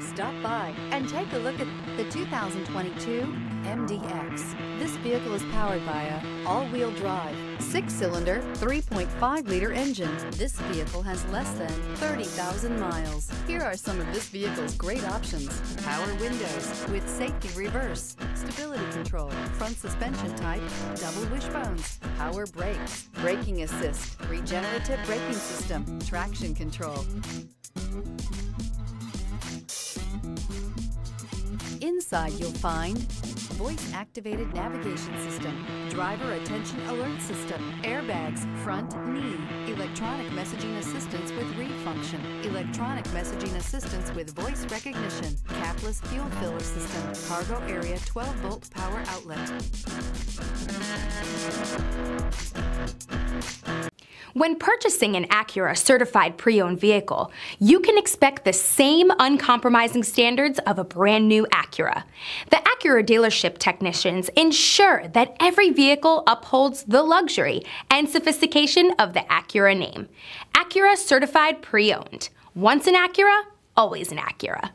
Stop by and take a look at the 2022 MDX. This vehicle is powered by a all-wheel drive, six-cylinder, 3.5-liter engine. This vehicle has less than 30,000 miles. Here are some of this vehicle's great options. Power windows with safety reverse, stability control, front suspension type, double wishbones, power brakes, braking assist, regenerative braking system, traction control. Inside you'll find voice-activated navigation system, driver attention alert system, airbags, front knee, electronic messaging assistance with read function, electronic messaging assistance with voice recognition, capless fuel filler system, cargo area 12-volt power outlet. When purchasing an Acura certified pre-owned vehicle, you can expect the same uncompromising standards of a brand new Acura. The Acura dealership technicians ensure that every vehicle upholds the luxury and sophistication of the Acura name. Acura certified pre-owned. Once an Acura, always an Acura.